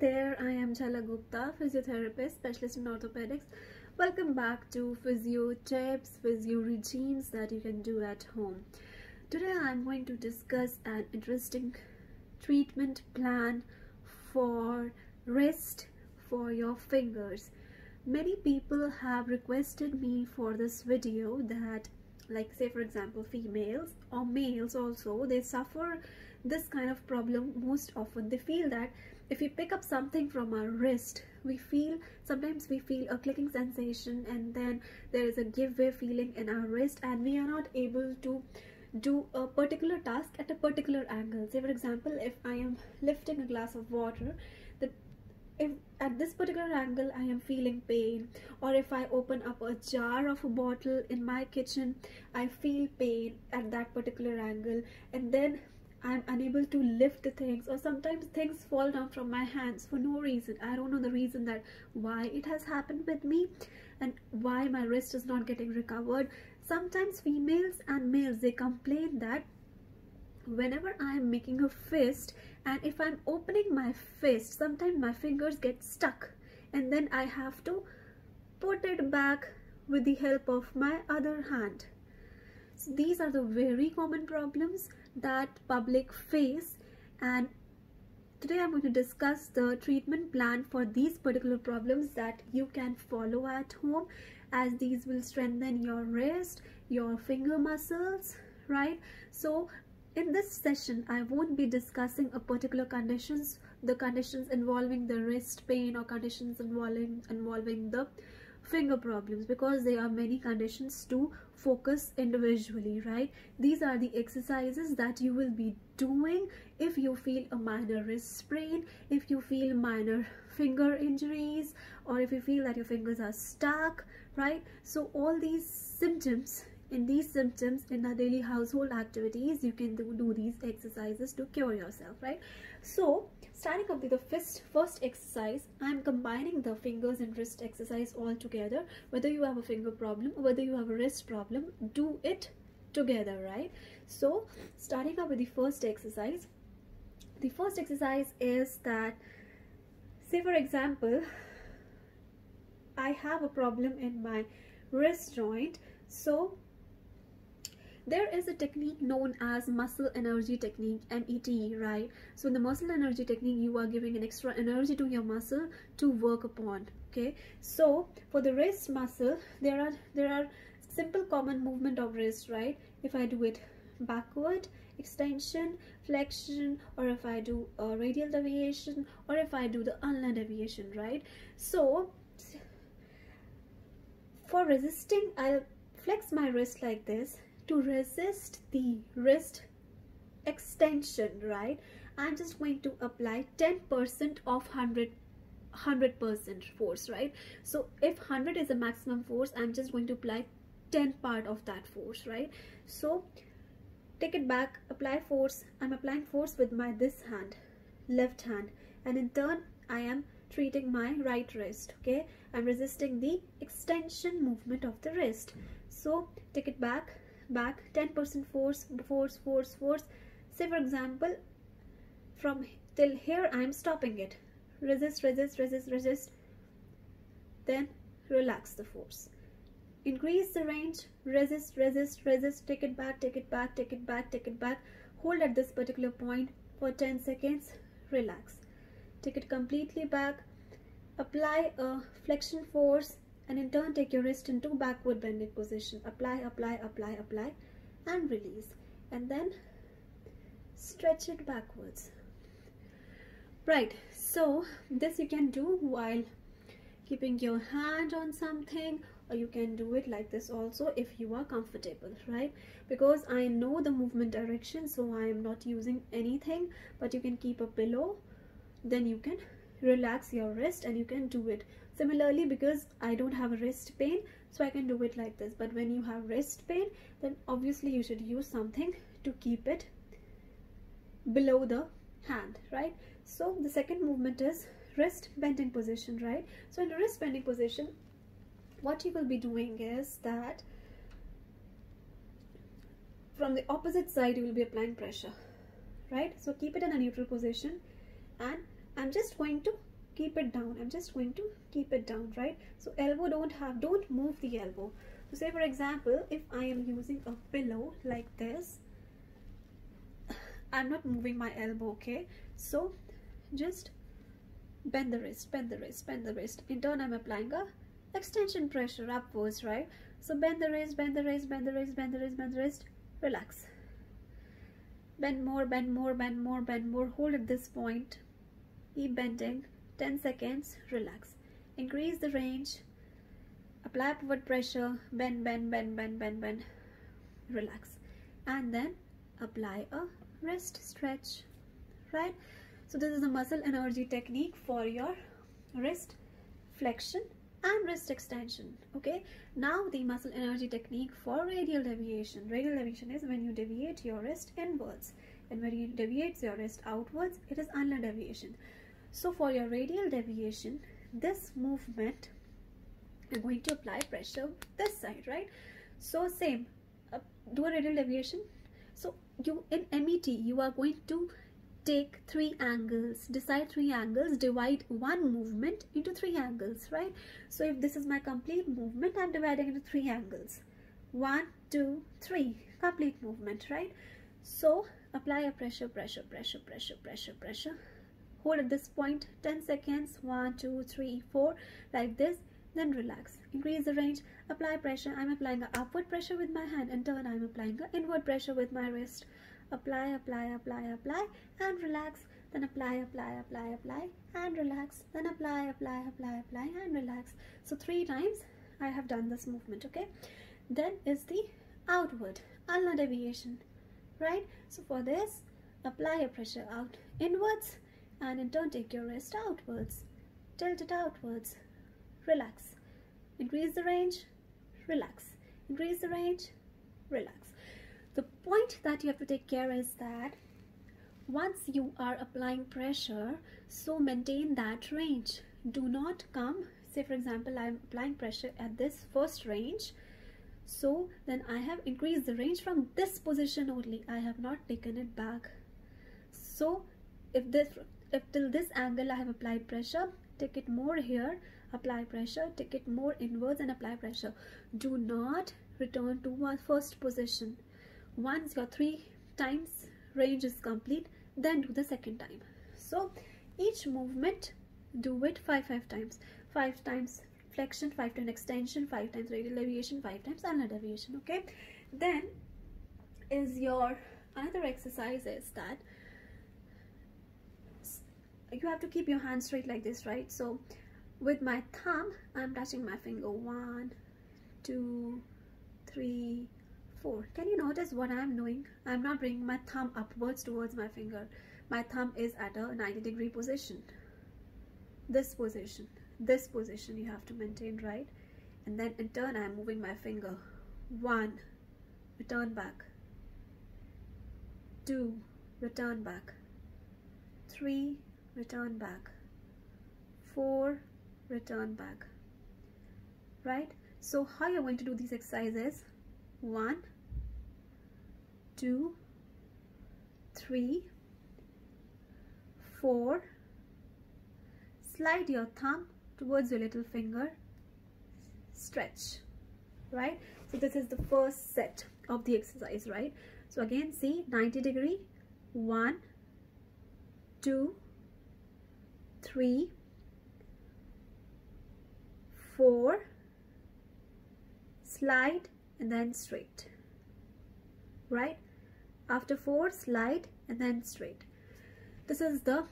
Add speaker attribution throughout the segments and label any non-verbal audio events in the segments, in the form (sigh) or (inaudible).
Speaker 1: there, I am Jhalak Gupta, physiotherapist, specialist in orthopedics. Welcome back to physio tips, physio regimes that you can do at home. Today I am going to discuss an interesting treatment plan for wrist for your fingers. Many people have requested me for this video that like say for example females or males also they suffer this kind of problem most often. They feel that if we pick up something from our wrist we feel sometimes we feel a clicking sensation and then there is a give way feeling in our wrist and we are not able to do a particular task at a particular angle. Say for example if i am lifting a glass of water if at this particular angle i am feeling pain or if i open up a jar of a bottle in my kitchen i feel pain at that particular angle and then I'm unable to lift the things or sometimes things fall down from my hands for no reason. I don't know the reason that why it has happened with me and why my wrist is not getting recovered. Sometimes females and males they complain that whenever I am making a fist and if I'm opening my fist sometimes my fingers get stuck and then I have to put it back with the help of my other hand. So these are the very common problems that public face and today I'm going to discuss the treatment plan for these particular problems that you can follow at home as these will strengthen your wrist, your finger muscles, right? So in this session, I won't be discussing a particular conditions, the conditions involving the wrist pain or conditions involving involving the finger problems because there are many conditions to focus individually right? These are the exercises that you will be doing if you feel a minor wrist sprain if you feel minor finger injuries or if you feel that your fingers are stuck right? So all these symptoms in these symptoms in the daily household activities you can do, these exercises to cure yourself right? So starting up with the first first exercise i'm combining the fingers and wrist exercise all together. Whether you have a finger problem or whether you have a wrist problem do it together right? So starting up with the first exercise the first exercise is that say for example i have a problem in my wrist joint. So there is a technique known as muscle energy technique MET right? So in the muscle energy technique you are giving an extra energy to your muscle to work upon okay? So for the wrist muscle there are there are simple common movement of wrist right? If I do it backward extension flexion or if I do a radial deviation or if I do the ulnar deviation right? So for resisting I'll flex my wrist like this to resist the wrist extension right? I'm just going to apply 10 percent of 100 100 percent force right? So if 100 is the maximum force i'm just going to apply 10 part of that force right? So take it back apply force. I'm applying force with my this hand left hand. And in turn i am treating my right wrist okay? I'm resisting the extension movement of the wrist. So take it back back 10% force force force force. Say for example from till here I am stopping it. Resist resist resist resist. Then relax the force. Increase the range. Resist resist resist. Take it back take it back take it back take it back. Hold at this particular point for 10 seconds. Relax. Take it completely back. Apply a flexion force and in turn take your wrist into backward bending position apply apply apply apply and release. And then stretch it backwards. Right so this you can do while keeping your hand on something or you can do it like this also if you are comfortable right? Because I know the movement direction so I am not using anything but you can keep a pillow. Then you can relax your wrist and you can do it similarly because I don't have a wrist pain so I can do it like this. But when you have wrist pain then obviously you should use something to keep it below the hand right? So the second movement is wrist bending position right? So in the wrist bending position what you will be doing is that from the opposite side you will be applying pressure right? So keep it in a neutral position. And I'm just going to keep it down. I'm just going to keep it down right? So elbow don't have don't move the elbow. So say for example if i am using a pillow like this (sighs) i'm not moving my elbow okay? So just bend the wrist bend the wrist bend the wrist. In turn i'm applying a extension pressure upwards right? So bend the wrist bend the wrist bend the wrist bend the wrist bend the wrist. Relax. Bend more bend more bend more bend more. Hold at this point. Keep bending 10 seconds relax. Increase the range. Apply upward pressure. Bend bend bend bend bend bend. Relax. And then apply a wrist stretch. Right? So this is a muscle energy technique for your wrist flexion and wrist extension. Okay? Now the muscle energy technique for radial deviation. Radial deviation is when you deviate your wrist inwards. And when you deviate your wrist outwards it is ulnar deviation so for your radial deviation this movement I'm going to apply pressure this side right? So same uh, do a radial deviation. So you in MET you are going to take three angles decide three angles divide one movement into three angles right? So if this is my complete movement i'm dividing into three angles. One two three complete movement right? So apply a pressure pressure pressure pressure pressure pressure hold at this point. 10 seconds. One two three four. Like this. Then relax. Increase the range. Apply pressure. I'm applying a upward pressure with my hand. And turn i'm applying a inward pressure with my wrist. Apply apply apply apply. And relax. Then apply apply apply apply. And relax. Then apply apply apply apply. And relax. So three times i have done this movement. Okay? Then is the outward. Ulnar deviation. Right? So for this apply a pressure out inwards and turn take your wrist outwards. Tilt it outwards. Relax. Increase the range. Relax. Increase the range. Relax. The point that you have to take care is that once you are applying pressure so maintain that range. Do not come say for example i'm applying pressure at this first range. So then i have increased the range from this position only. I have not taken it back. So if this if till this angle i have applied pressure take it more here apply pressure take it more inwards and apply pressure. Do not return to one first position. Once your three times range is complete then do the second time. So each movement do it five five times. Five times flexion five times extension five times radial deviation five times ulnar deviation okay? Then is your another exercise is that you have to keep your hands straight like this right? So with my thumb i'm touching my finger. One two three four. Can you notice what i'm doing? I'm not bringing my thumb upwards towards my finger. My thumb is at a 90 degree position. This position. This position you have to maintain right? And then in turn i'm moving my finger. One return back. Two return back. Three return back. Four return back. Right? So how you're going to do these exercises? One two three four. Slide your thumb towards your little finger. Stretch. Right? So this is the first set of the exercise right? So again see 90 degree. One two three four slide and then straight right? After four slide and then straight. This is the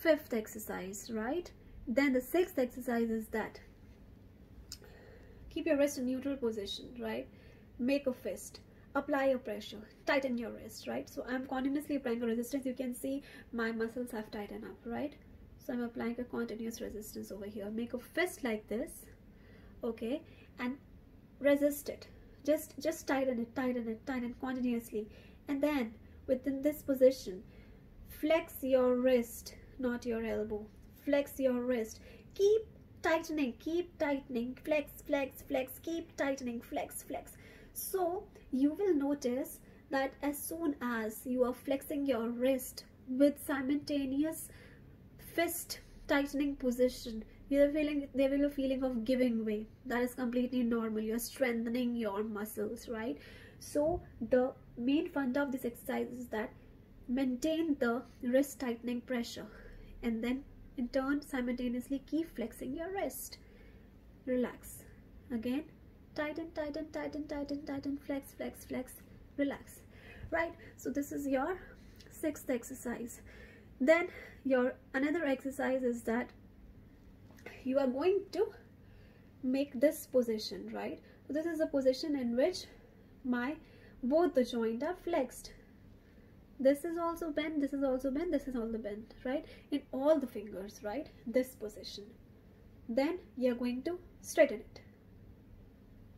Speaker 1: fifth exercise right? Then the sixth exercise is that keep your wrist in neutral position right? Make a fist. Apply your pressure. Tighten your wrist right? So i'm continuously applying a resistance. You can see my muscles have tightened up right so i'm applying a continuous resistance over here. Make a fist like this okay and resist it. Just just tighten it tighten it tighten it continuously. And then within this position flex your wrist not your elbow. Flex your wrist. Keep tightening keep tightening. Flex flex flex. Keep tightening. Flex flex. So you will notice that as soon as you are flexing your wrist with simultaneous fist tightening position. You're feeling there will be a feeling of giving way. That is completely normal. You're strengthening your muscles right? So the main fun of this exercise is that maintain the wrist tightening pressure and then in turn simultaneously keep flexing your wrist. Relax. Again tighten tighten tighten tighten tighten flex flex flex relax. Right? So this is your sixth exercise then your another exercise is that you are going to make this position right? So this is a position in which my both the joint are flexed. This is also bent this is also bent this is also bent right? In all the fingers right? This position. Then you're going to straighten it.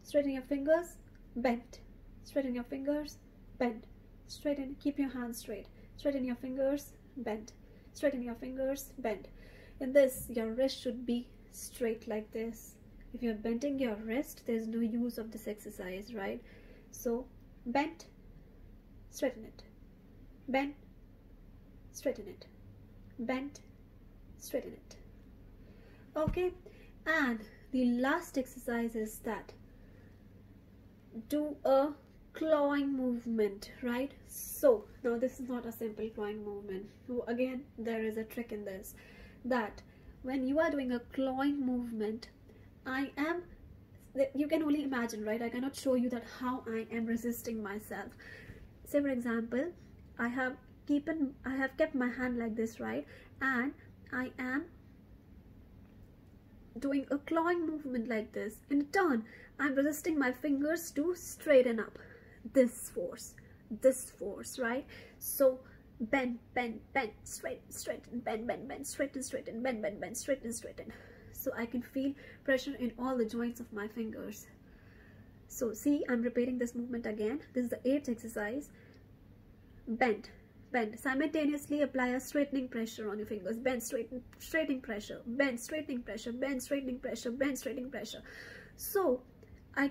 Speaker 1: Straighten your fingers bend straighten your fingers bend straighten keep your hands straight. Straighten your fingers bend. Straighten your fingers bend. In this your wrist should be straight like this. If you're bending your wrist there's no use of this exercise right? So bend straighten it. Bend straighten it. Bend straighten it. Okay and the last exercise is that do a clawing movement right? So now this is not a simple clawing movement. Again there is a trick in this that when you are doing a clawing movement i am you can only imagine right? I cannot show you that how i am resisting myself. Say for example i have keeping i have kept my hand like this right? And i am doing a clawing movement like this. In turn i'm resisting my fingers to straighten up this force this force right? So bend bend bend straighten straighten bend bend bend straighten straighten bend bend bend straighten straighten so i can feel pressure in all the joints of my fingers. So see i'm repeating this movement again. This is the eighth exercise. Bend bend. Simultaneously apply a straightening pressure on your fingers. Bend straighten straightening pressure. Bend straightening pressure. Bend straightening pressure. Bend straightening pressure. So i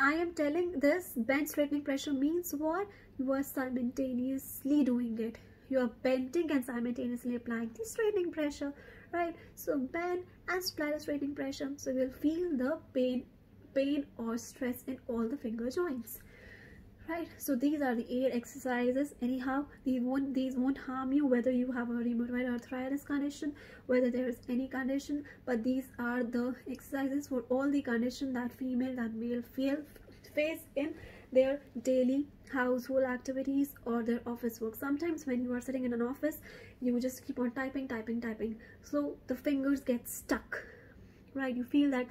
Speaker 1: I am telling this bend straightening pressure means what? You are simultaneously doing it. You are bending and simultaneously applying the straightening pressure, right? So bend and apply the straightening pressure. So you will feel the pain, pain or stress in all the finger joints right so these are the eight exercises. Anyhow these won't these won't harm you whether you have a rheumatoid arthritis condition whether there is any condition but these are the exercises for all the condition that female that male feel face in their daily household activities or their office work. Sometimes when you are sitting in an office you just keep on typing typing typing. So the fingers get stuck. Right you feel that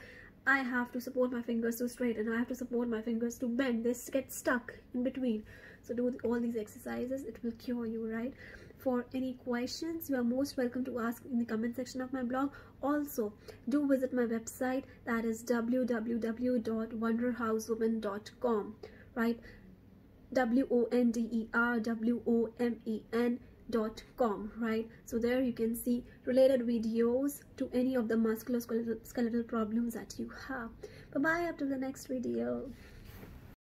Speaker 1: I have to support my fingers to straighten I have to support my fingers to bend. This get stuck in between. So do all these exercises. It will cure you right? For any questions you are most welcome to ask in the comment section of my blog. Also do visit my website. That is www.wonderhousewoman.com right? W-o-n-d-e-r-w-o-m-e-n dot com right? So there you can see related videos to any of the musculoskeletal problems that you have. Bye bye up to the next video